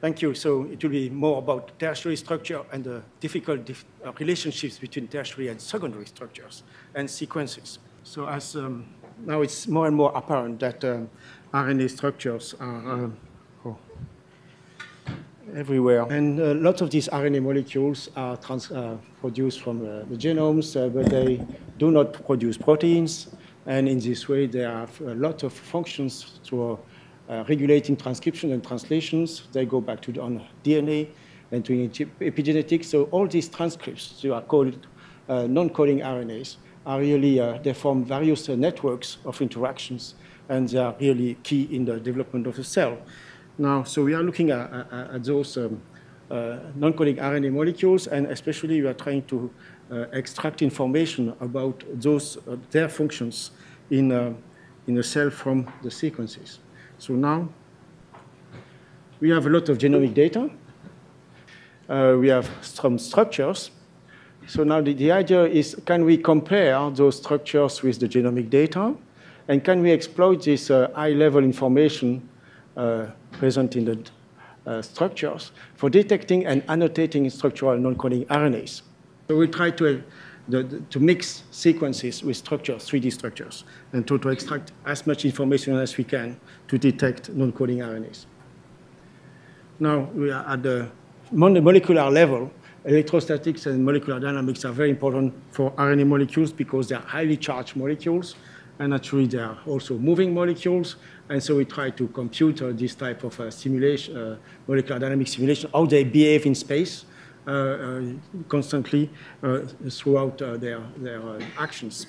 Thank you. So it will be more about tertiary structure and the difficult dif uh, relationships between tertiary and secondary structures and sequences. So as um, now it's more and more apparent that um, RNA structures are uh, oh, everywhere. And uh, lots of these RNA molecules are uh, produced from uh, the genomes, uh, but they do not produce proteins. And in this way, they have a lot of functions to uh, regulating transcription and translations. They go back to the, on DNA and to epigenetics. So all these transcripts, they are called uh, non-coding RNAs, are really, uh, they form various uh, networks of interactions, and they are really key in the development of the cell. Now, so we are looking at, at, at those um, non-coding RNA molecules, and especially we are trying to extract information about those, their functions in, in a cell from the sequences. So now we have a lot of genomic data. Uh, we have some structures. So now the, the idea is, can we compare those structures with the genomic data? And can we exploit this uh, high-level information uh, present in the uh, structures for detecting and annotating structural non-coding RNAs? So we try to the, the, to mix sequences with structures, 3D structures, and to, to extract as much information as we can to detect non-coding RNAs. Now, we are at the molecular level. Electrostatics and molecular dynamics are very important for RNA molecules because they are highly charged molecules, and actually they are also moving molecules. And so we try to compute uh, this type of uh, simulation, uh, molecular dynamic simulation, how they behave in space, constantly uh, throughout their, their actions.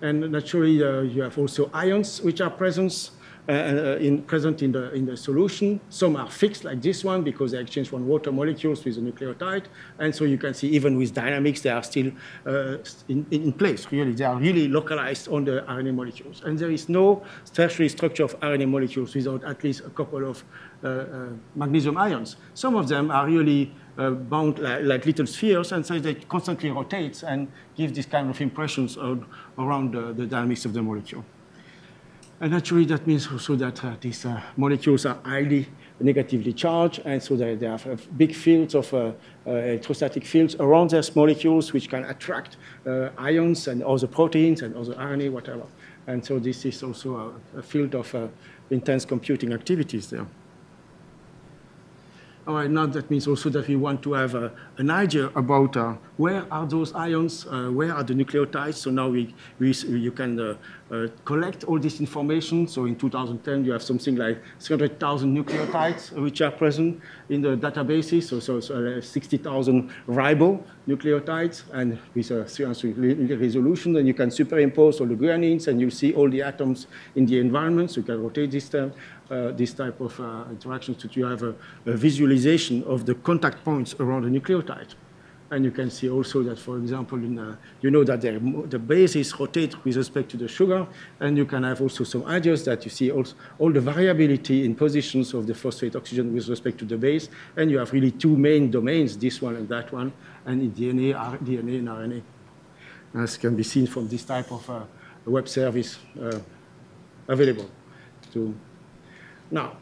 And naturally, you have also ions which are present uh, in, present in the, in the solution. Some are fixed, like this one, because they exchange one water molecules with a nucleotide. And so you can see even with dynamics, they are still uh, in, in place, really. They are really localized on the RNA molecules. And there is no tertiary structure of RNA molecules without at least a couple of uh, magnesium ions. Some of them are really uh, bound like, like, little spheres, and so they constantly rotate and give this kind of impressions around uh, the dynamics of the molecule. And actually, that means also that uh, these uh, molecules are highly negatively charged, and so they, they have uh, big fields of uh, electrostatic fields around these molecules, which can attract ions and other proteins and other RNA, whatever. And so this is also a, a field of intense computing activities there. All right, now that means also that we want to have uh, an idea about uh, where are those ions, uh, where are the nucleotides. So now we, we you can uh, uh, collect all this information. So in 2010, you have something like 300,000 nucleotides which are present in the databases. So, so, so uh, 60,000 ribo nucleotides and with a 300 resolution. And you can superimpose all the guanines and you see all the atoms in the environment. So you can rotate this term uh, this type of uh, interactions that you have a, a, visualization of the contact points around the nucleotide. And you can see also that, for example, in, uh, you know that the bases rotate with respect to the sugar, and you can have also some ideas that you see also all the variability in positions of the phosphate oxygen with respect to the base, and you have really two main domains, this one and that one, and in DNA, DNA and RNA, as can be seen from this type of uh, web service uh, available to now,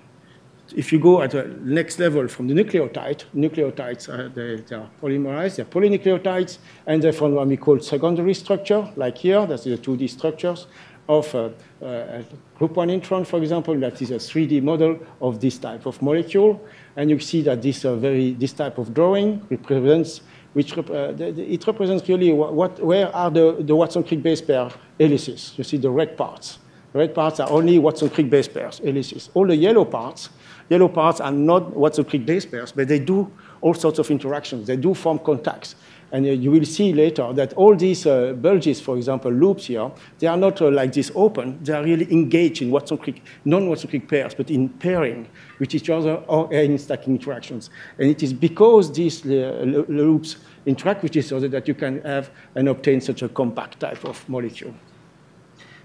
if you go at the next level from the nucleotide, nucleotides are, they, they are polymerized, they're polynucleotides, and they form what we call secondary structure, like here, that's the 2D structures of uh, uh, group 1 intron, for example, that is a 3D model of this type of molecule. And you see that this, uh, very, this type of drawing represents, which uh, it represents really what, what, where are the, the Watson-Crick base pair helices. You see the red parts. Red parts are only Watson-Crick base pairs, helices. All the yellow parts, yellow parts are not Watson-Crick base pairs, but they do all sorts of interactions. They do form contacts. And uh, you will see later that all these uh, bulges, for example, loops here, they are not uh, like this open. They are really engaged in Watson-Crick, non-Watson-Crick pairs, but in pairing with each other or in stacking interactions. And it is because these uh, loops interact with each other that you can have and obtain such a compact type of molecule.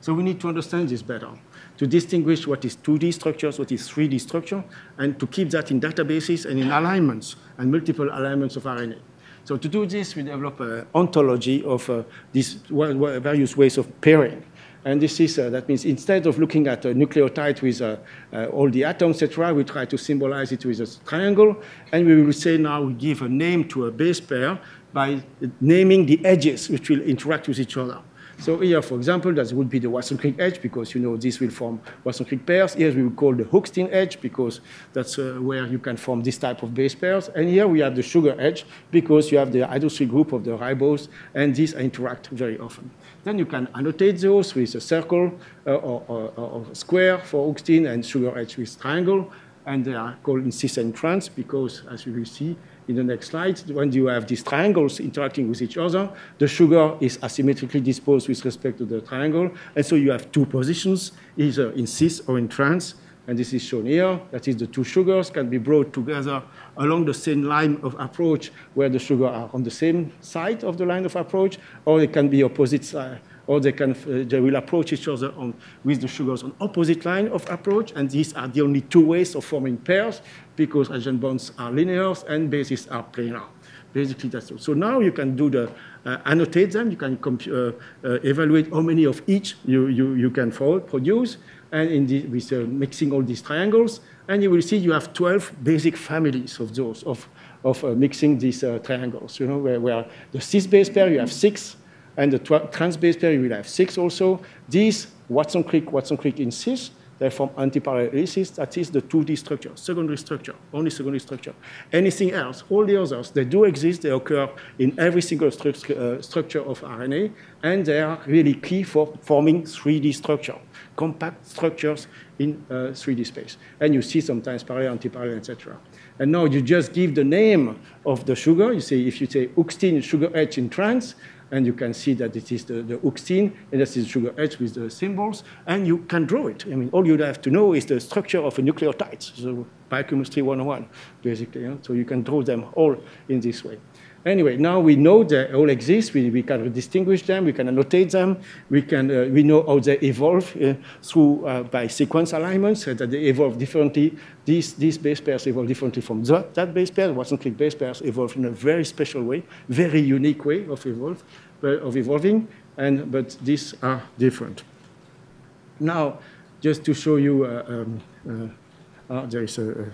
So we need to understand this better to distinguish what is 2D structures, what is 3D structure, and to keep that in databases and in alignments and multiple alignments of RNA. So to do this, we develop an ontology of uh, these various ways of pairing. And this is, uh, that means instead of looking at a nucleotide with uh, uh, all the atoms, etc., we try to symbolize it with a triangle. And we will say now we give a name to a base pair by naming the edges which will interact with each other. So here, for example, that would be the Watson-Crick edge because you know this will form Watson-Crick pairs. Here we will call the Hoogsteen edge because that's uh, where you can form this type of base pairs. And here we have the sugar edge because you have the hydroxyl group of the ribose, and these interact very often. Then you can annotate those with a circle uh, or, or, or, square for Hoogsteen and sugar edge with triangle. And they are called in cis and trans because, as you will see, in the next slide, when you have these triangles interacting with each other, the sugar is asymmetrically disposed with respect to the triangle. And so you have two positions, either in cis or in trans. And this is shown here. That is, the two sugars can be brought together along the same line of approach where the sugar are on the same side of the line of approach, or they can be opposite sides or they, can, uh, they will approach each other on, with the sugars on opposite line of approach, and these are the only two ways of forming pairs because hydrogen bonds are linear and bases are planar. Basically, that's all. So now you can do the, uh, annotate them, you can uh, uh, evaluate how many of each you, you, you can produce, and in the, with mixing all these triangles, and you will see you have 12 basic families of those, of, of uh, mixing these uh, triangles, you know, where, where the cis base pair, you have six, and the trans base pair, you will have six also. These Watson-Crick, Watson-Crick in cis, they form antiparallel. That is the 2D structure, secondary structure, only secondary structure. Anything else, all the others, they do exist. They occur in every single stru uh, structure of RNA, and they are really key for forming 3D structure, compact structures in uh, 3D space. And you see sometimes parallel, antiparallel, etc. And now you just give the name of the sugar. You say, if you say Hoogsteen sugar edge in trans, and you can see that it is the, the Hoogsteen, and this is sugar edge with the symbols, and you can draw it. I mean, all you have to know is the structure of a nucleotide, so biochemistry 101, basically. So you can draw them all in this way. Anyway, now we know they all exist. We, we can distinguish them. We can annotate them. We, can, uh, we know how they evolve uh, through uh, by sequence alignments, uh, that they evolve differently. These, these base pairs evolve differently from that, that base pair. Watson-Crick base pairs evolve in a very special way, very unique way of, evolve, uh, of evolving, and, but these are different. Now, just to show you, uh, um, uh, there is a,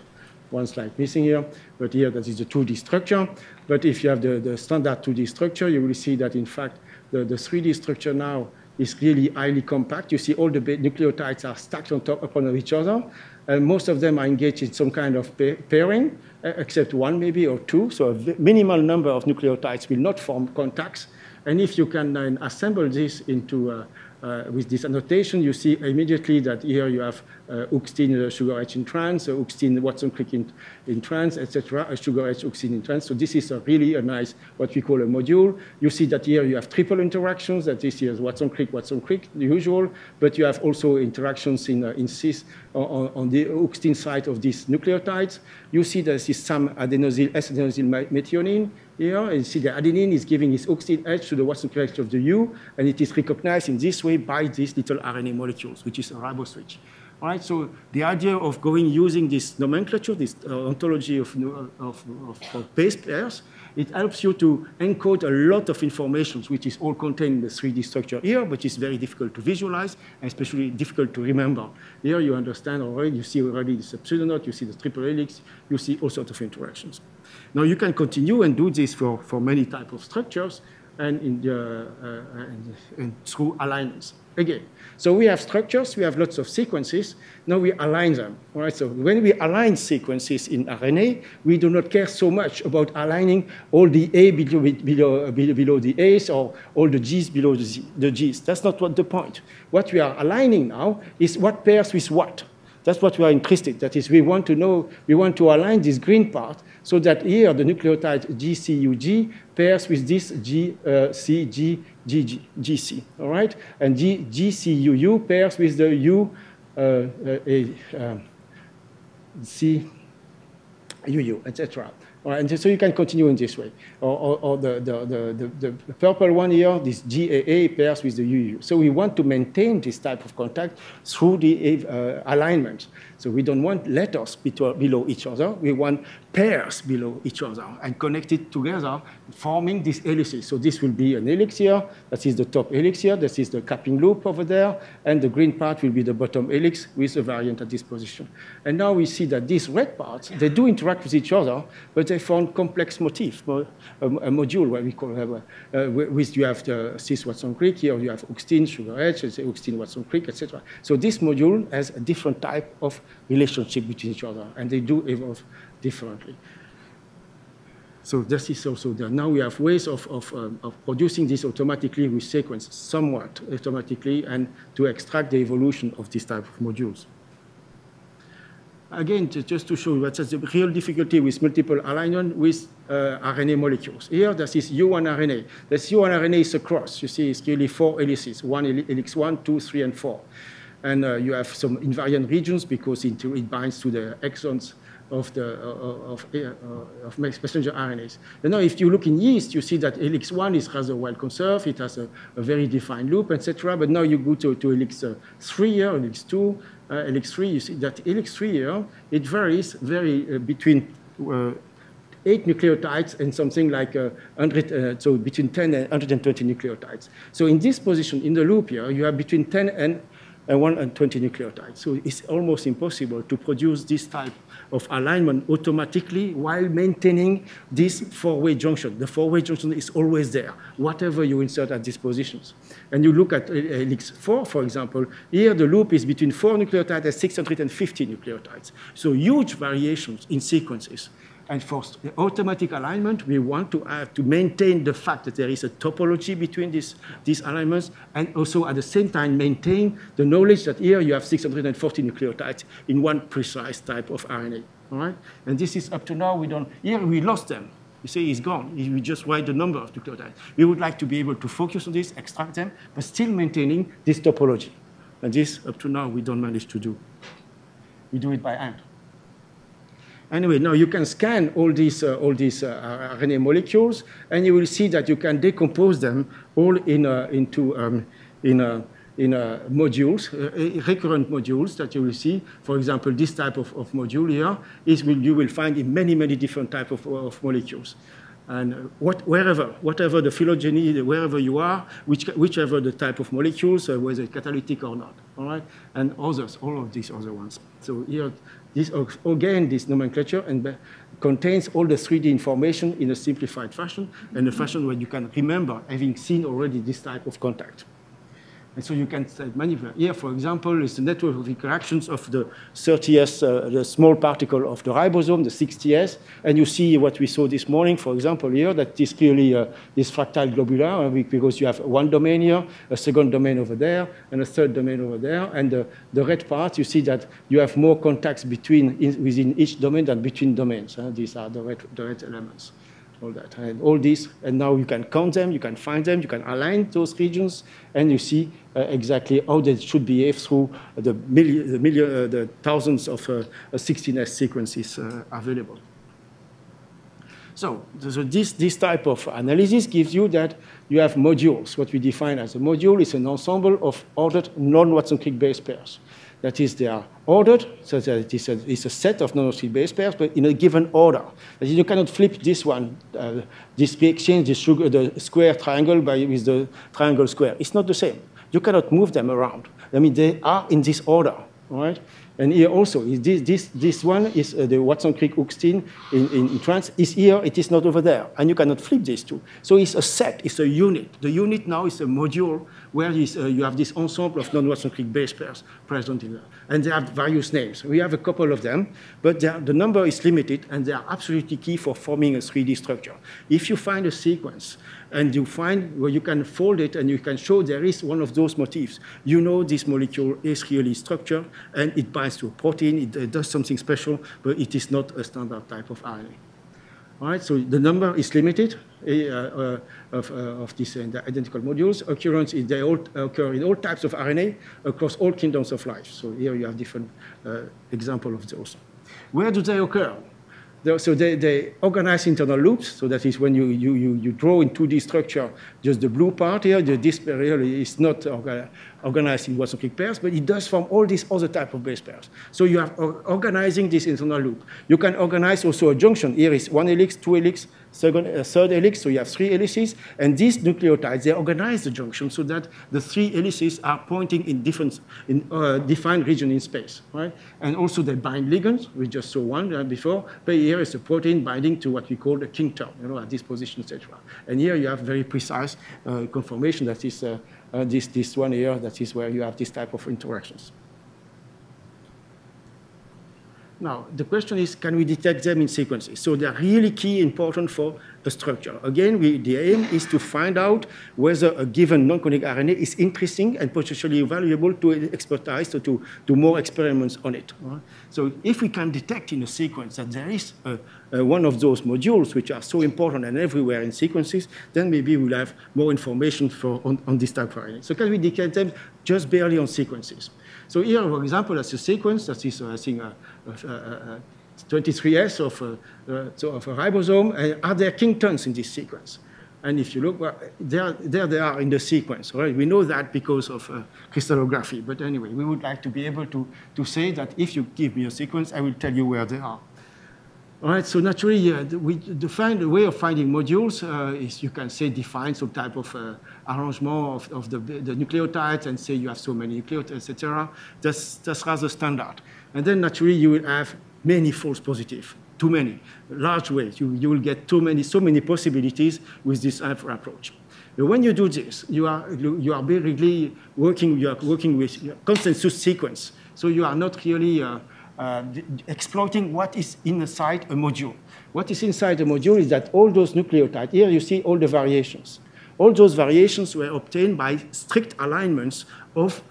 one slide missing here, but here that is a 2D structure. But if you have the, the standard 2D structure, you will see that in fact the, the 3D structure now is really highly compact. You see all the nucleotides are stacked on top upon each other. And most of them are engaged in some kind of pairing, except one maybe or two. So a minimal number of nucleotides will not form contacts. And if you can then assemble this into a, uh, with this annotation, you see immediately that here you have uh, Hoogsteen uh, sugar edge in trans, uh, Hoogsteen Watson-Crick in, in trans, etc., a sugar edge Hoogsteen in trans. So this is a really a nice, what we call a module. You see that here you have triple interactions, that this here is Watson-Crick, Watson-Crick, the usual, but you have also interactions in, uh, in cis on, on the Hoogsteen side of these nucleotides. You see that there is some adenosyl, S-adenosyl methionine, here, and see the adenine is giving its Hoogsteen edge to the Watson-Crick of the U, and it is recognized in this way by these little RNA molecules, which is a riboswitch. Right, so the idea of going using this nomenclature, this uh, ontology of, of, of, of, base pairs, it helps you to encode a lot of information, which is all contained in the 3D structure here, but it's very difficult to visualize, and especially difficult to remember. Here you understand already, you see already the pseudoknot, you see the triple helix, you see all sorts of interactions. Now you can continue and do this for, for many type of structures and, in the, uh, and, and through alignments. Again, so we have structures, we have lots of sequences, now we align them. All right, so when we align sequences in RNA, we do not care so much about aligning all the A below, below, below the A's or all the G's below the, Z, the G's. That's not what the point. What we are aligning now is what pairs with what. That's what we are interested. That is, we want to know, we want to align this green part so that here the nucleotide GCUG pairs with this GCG, uh, GC, all right? And G, GCUU pairs with the U, uh, uh, UU, etc. Right, and so you can continue in this way. Or, or, or the, the, the, the, purple one here, this GAA pairs with the UU. So we want to maintain this type of contact through the uh, alignment. So we don't want letters below each other. We want pairs below each other and connected together, forming this helices. So this will be an helix here. That is the top. This is the capping loop over there. And the green part will be the bottom helix with a variant at this position. And now we see that these red parts, they do interact with each other, but they form complex motif, a, a module where we call, uh, uh, with you have the cis-Watson-Crick, here you have Hoogsteen, sugar edge, Hoogsteen-Watson-Crick, etc. So this module has a different type of relationship between each other, and they do evolve differently. So this is also there. Now we have ways of, of, um, of producing this automatically with sequence, somewhat automatically, and to extract the evolution of this type of modules. Again, just to show you what's the real difficulty with multiple alignment with uh, RNA molecules. Here, this is U1 RNA. This U1 RNA is a cross. You see, it's really four helices, one helix one, two, three, and four. And uh, you have some invariant regions because it, it binds to the exons of the uh, of, uh, of messenger RNAs. And now, if you look in yeast, you see that helix one is rather well conserved. It has a, a very defined loop, etc. But now you go to, to helix uh, three here, helix two, uh, helix three. You see that helix three here it varies very uh, between uh, eight nucleotides and something like 100, so between 10 and 120 nucleotides. So in this position in the loop here, you have between 10 and and 120 nucleotides. So it's almost impossible to produce this type of alignment automatically while maintaining this four-way junction. The four-way junction is always there, whatever you insert at these positions. And you look at uh, uh, helix 4, for example, here the loop is between 4 nucleotides and 650 nucleotides. So huge variations in sequences. And for the automatic alignment, we want to have to maintain the fact that there is a topology between these, these alignments and also at the same time maintain the knowledge that here you have 640 nucleotides in one precise type of RNA. All right? And this is up to now, we don't, here we lost them. You see, he's gone. We just write the number of nucleotides. We would like to be able to focus on this, extract them, but still maintaining this topology. And this, up to now, we don't manage to do. We do it by hand. Anyway, now you can scan all these, uh, all these uh, RNA molecules, and you will see that you can decompose them all in, uh, into um, in, in modules, uh, recurrent modules that you will see. For example, this type of, of module here is will, you will find in many, many different type of, of molecules. And what, wherever, whatever the phylogeny, wherever you are, which, whichever the type of molecules, uh, whether catalytic or not, all right? And others, all of these other ones. So here, this, again, this nomenclature and contains all the 3D information in a simplified fashion, and a fashion where you can remember having seen already this type of contact. And so you can manipulate. Here, for example, is the network of interactions of the 30S, uh, the small particle of the ribosome, the 60S. And you see what we saw this morning, for example, here, that is clearly uh, this fractal globular, uh, because you have one domain here, a second domain over there, and a third domain over there. And the, the red part, you see that you have more contacts between, in, within each domain than between domains. Uh, these are the red, the red elements all that. And all this, and now you can count them, you can find them, you can align those regions, and you see uh, exactly how they should behave through the, million, the, million, uh, the thousands of uh, 16S sequences uh, available. So, so this, this type of analysis gives you that you have modules. What we define as a module is an ensemble of ordered non-Watson-Crick base pairs. That is, they are ordered, so that it is a, it's a set of non-Watson-Crick base pairs, but in a given order. That is, you cannot flip this one, uh, this exchange the, sugar, the square triangle by, with the triangle square. It's not the same. You cannot move them around. I mean, they are in this order, right? And here also, this, this, this one is uh, the Watson-Crick Hoogsteen in, in, in, trans, is here, it is not over there. And you cannot flip these two. So it's a set, it's a unit. The unit now is a module where uh, you have this ensemble of non-Watson-Crick base pairs present in there. And they have various names. We have a couple of them, but the number is limited, and they are absolutely key for forming a 3D structure. If you find a sequence and you find where you can fold it and you can show there is one of those motifs. You know this molecule is really structured and it binds to a protein, it, it does something special, but it is not a standard type of RNA. So the number is limited uh, uh, of, uh, of these uh, identical modules. Occurrence is they all occur in all types of RNA across all kingdoms of life. So here you have different uh, examples of those. Where do they occur? so they, they organize internal loops. So that is when you, you, you, you draw in 2D structure, just the blue part here, the, this really is not organized in Watson Crick pairs, but it does form all these other type of base pairs. So you are organizing this internal loop. You can organize also a junction. Here is one helix, two helix, second, uh, third helix, so you have three helices, and these nucleotides, they organize the junction so that the three helices are pointing in different, in uh, defined region in space, right? And also they bind ligands, we just saw one uh, before, but here is a protein binding to what we call the kink turn, you know, at this position, etc. And here you have very precise uh, conformation that is uh, this, this one here, that is where you have this type of interactions. Now, the question is, can we detect them in sequences? So they're really key important for a structure. Again, we, the aim is to find out whether a given non-coding RNA is interesting and potentially valuable to expertise or to do more experiments on it. Right? So if we can detect in a sequence that there is a, a one of those modules which are so important and everywhere in sequences, then maybe we'll have more information for, on, on this type of RNA. So can we detect them just barely on sequences? So here, for example, that's a sequence that is, uh, I think, uh, uh, 23S of, so of a ribosome. Are there kink turns in this sequence? And if you look, well, there, there they are in the sequence, right? We know that because of uh, crystallography. But anyway, we would like to be able to, to say that if you give me a sequence, I will tell you where they are. All right, so naturally, uh, we define the way of finding modules uh, is you can say define some type of uh, arrangement of, of the, the, nucleotides and say you have so many nucleotides, etc. That's, that's rather standard. And then naturally, you will have many false positives, too many, large ways. You, you will get too many, so many possibilities with this approach. But when you do this, you are, you are basically working, you are working with consensus sequence. So you are not really uh, uh, exploiting what is inside a module. What is inside a module is that all those nucleotides, here you see all the variations. All those variations were obtained by strict alignments of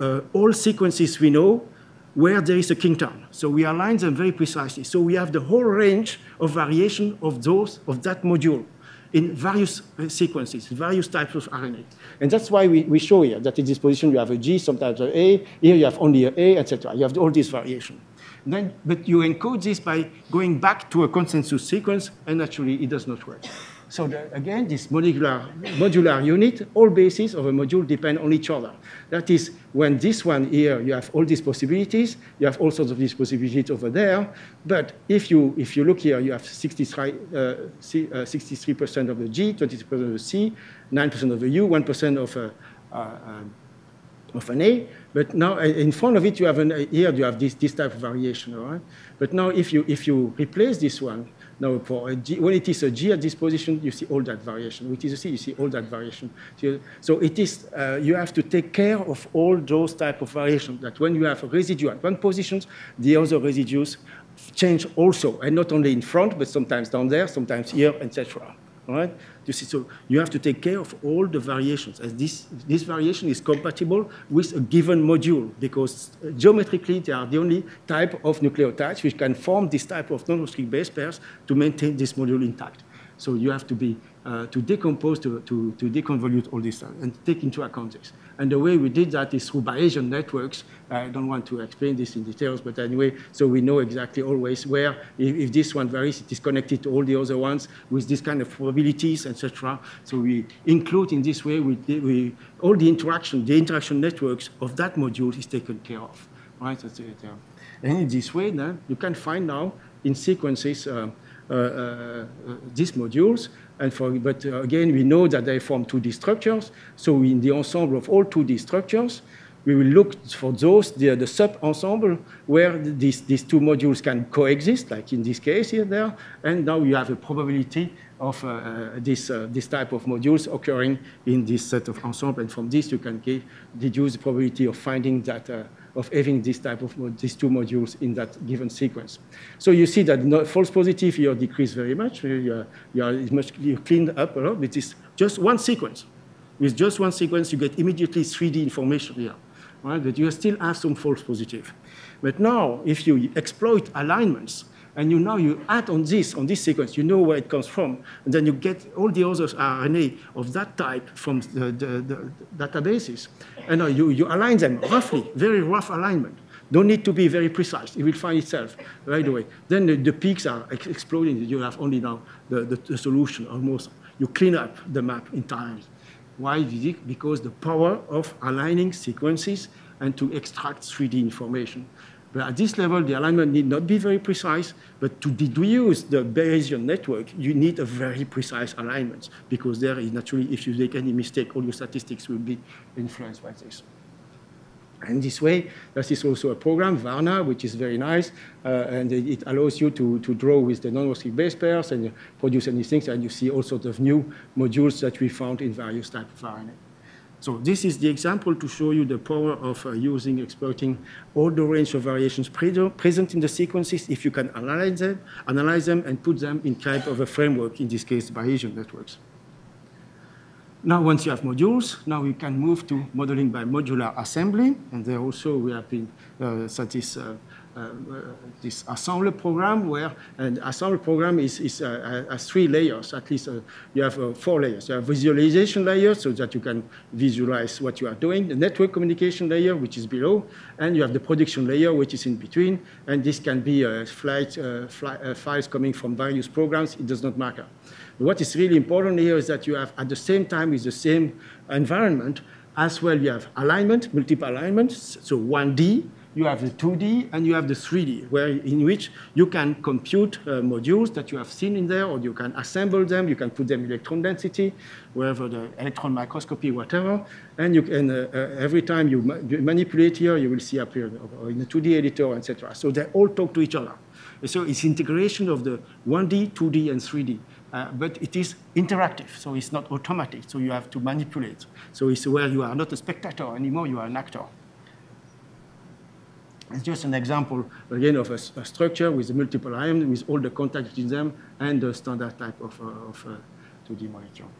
uh, all sequences we know where there is a kink turn. So we align them very precisely. So we have the whole range of variation of those, of that module in various uh, sequences, various types of RNA. And that's why we, we show here that in this position you have a G, sometimes an A, here you have only an A, etc. You have all these variation. Then, but you encode this by going back to a consensus sequence, and actually it does not work. So the, again, this modular, modular unit, all bases of a module depend on each other. That is, when this one here, you have all these possibilities, you have all sorts of these possibilities over there, but if you, if you look here, you have 63, uh, 63% uh, of the G, 23% of the C, 9% of the U, 1% of, uh, uh, of an A, but now in front of it, you have an, here you have this, this type of variation, all right? But now if you, if you replace this one, now, for when it is a G at this position, you see all that variation. When it is a C, you see all that variation. So, so it is, uh, you have to take care of all those type of variations, that when you have a residue at one position, the other residues change also, and not only in front, but sometimes down there, sometimes here, etc. Right? You see, so you have to take care of all the variations. As this, this variation is compatible with a given module because uh, geometrically they are the only type of nucleotides which can form this type of non-restricted base pairs to maintain this module intact. So you have to be uh, to decompose, to, to, to deconvolute all this and take into account this. And the way we did that is through Bayesian networks. I don't want to explain this in details, but anyway, so we know exactly always where, if, if this one varies, it is connected to all the other ones with this kind of probabilities, etc. So we include in this way, we, we, all the interaction, the interaction networks of that module is taken care of. Right? And in this way, then, you can find now in sequences uh, uh, uh, these modules. And for, but uh, again, we know that they form 2D structures. So in the ensemble of all 2D structures, we will look for those, the, the sub-ensemble, where these, these two modules can coexist, like in this case here, there. And now you have a probability of uh, this, uh, this type of modules occurring in this set of ensemble. And from this, you can deduce the probability of finding that uh, of having this type of these two modules in that given sequence. So you see that no, false positive here decrease very much. You are, you are much you cleaned up a lot. It is just one sequence. With just one sequence, you get immediately 3D information here. Right? But you still have some false positive. But now, if you exploit alignments, and you now you add on this, on this sequence, you know where it comes from, and then you get all the other RNA of that type from the, the, the databases, and uh, you, you align them roughly, very rough alignment. don't need to be very precise. It will find itself right away. Then the, the peaks are ex exploding. You have only now the, the, the, solution almost. You clean up the map entirely. Why? Because the power of aligning sequences and to extract 3D information. But at this level, the alignment need not be very precise, but to deduce the Bayesian network, you need a very precise alignment because there is naturally, if you make any mistake, all your statistics will be influenced by this. And this way, this is also a program, Varna, which is very nice, uh, and it allows you to, to draw with the non-restricted base pairs and produce any things, and you see all sorts of new modules that we found in various types of RNA. So this is the example to show you the power of uh, using, exploiting all the range of variations present in the sequences if you can analyze them, analyze them and put them in kind of a framework, in this case, Bayesian networks. Now, once you have modules, now we can move to modeling by modular assembly. And there also we have been, uh, uh, uh, this assembly program where an assembly program is, is uh, has three layers, at least uh, you have uh, four layers. You have visualization layer so that you can visualize what you are doing, the network communication layer, which is below, and you have the production layer, which is in between. And this can be flight, fly, files coming from various programs. It does not matter. What is really important here is that you have, at the same time, with the same environment, as well you have alignment, multiple alignments, so 1D, you have the 2D and you have the 3D, where in which you can compute uh, modules that you have seen in there, or you can assemble them, you can put them electron density, wherever the electron microscopy, whatever, and you uh, uh, every time you, ma you, manipulate here, you will see appear in the 2D editor, etc. So they all talk to each other. So it's integration of the 1D, 2D, and 3D. Uh, but it is interactive, so it's not automatic, so you have to manipulate. So it's where you are not a spectator anymore, you are an actor. It's just an example, again, of a, a structure with multiple ions, with all the contacts in them, and the standard type of, uh, of uh, 2D molecule.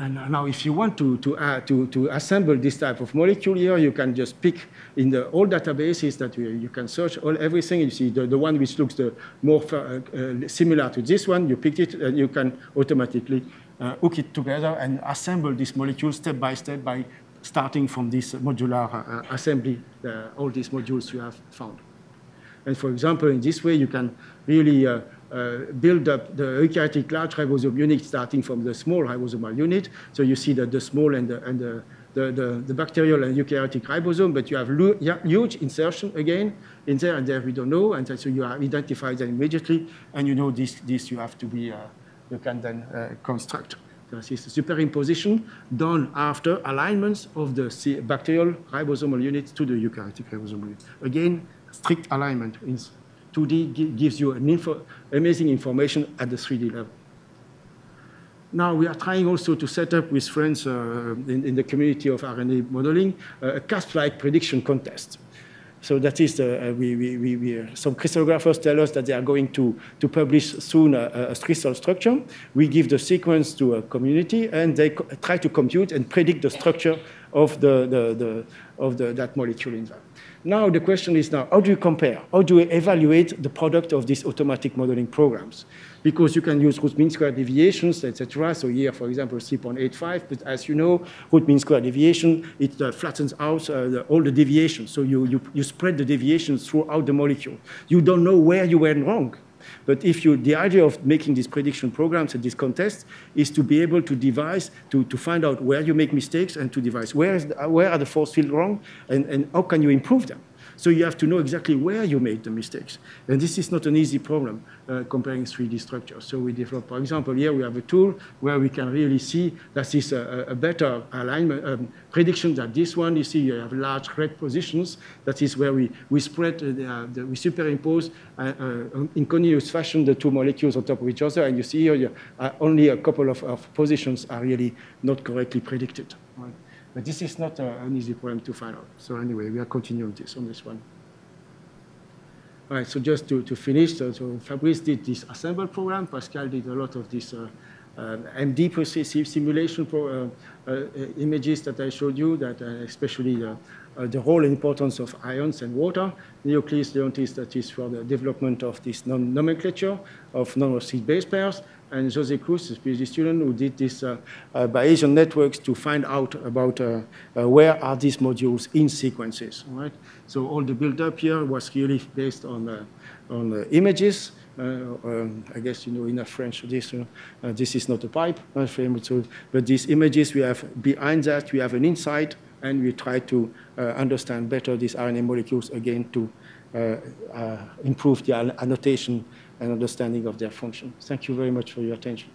And now, if you want to, to, uh, to, to assemble this type of molecule here, you can just pick in the all databases that you, you can search all everything. You see the, the one which looks the more uh, uh, similar to this one, you pick it, and you can automatically uh, hook it together and assemble this molecule step by step by starting from this modular uh, assembly, all these modules you have found. And for example, in this way, you can really uh, uh, build up the eukaryotic large ribosome unit starting from the small ribosomal unit. So you see that the small and the, and the, the, the, the bacterial and eukaryotic ribosome, but you have huge insertion again in there, and there we don't know, and so you identify them immediately, and you know this, this you have to be, uh, you can then uh, construct. This is superimposition done after alignments of the bacterial ribosomal unit to the eukaryotic ribosomal unit. Again, strict alignment in 2D gives you an info amazing information at the 3D level. Now we are trying also to set up with friends uh, in, in, the community of RNA modeling uh, a CASP-like prediction contest. So that is, uh, we, we, we, some crystallographers tell us that they are going to, to publish soon a, a, crystal structure. We give the sequence to a community, and they try to compute and predict the structure of, the, the, the of the, that molecule in there. Now the question is now, how do you compare? How do you evaluate the product of these automatic modeling programs? because you can use root mean square deviations, etc. So here, for example, 3.85, but as you know, root mean square deviation, it uh, flattens out uh, the, all the deviations. So you, you, you spread the deviations throughout the molecule. You don't know where you went wrong. But if you, the idea of making these prediction programs and these contests is to be able to devise, to, to find out where you make mistakes and to devise where, is the, where are the force field wrong and, and how can you improve them. So you have to know exactly where you made the mistakes. And this is not an easy problem uh, comparing 3D structures. So we develop, for example, here we have a tool where we can really see that that is a, a better alignment um, prediction than this one. You see you have large red positions. That is where we, we spread, uh, the, the, we superimpose uh, uh, in continuous fashion the two molecules on top of each other. And you see here uh, only a couple of, of positions are really not correctly predicted. But this is not uh, an easy problem to find out. So anyway, we are continuing this on this one. All right, so just to, to finish, so, so Fabrice did this assemble program. Pascal did a lot of this uh, uh, MD process simulation pro, uh, uh, images that I showed you, that uh, especially the, the role and importance of ions and water. Neocles Leontis, that is for the development of this nomenclature of non-restricted base pairs and Jose Cruz, a PhD student, who did this uh, uh, Bayesian networks to find out about uh, uh, where are these modules in sequences, right? So all the build-up here was really based on, uh, on images. Um, I guess you know in a French this this is not a pipe, but these images we have behind that we have an insight, and we try to uh, understand better these RNA molecules again to uh, uh, improve the annotation and understanding of their function. Thank you very much for your attention.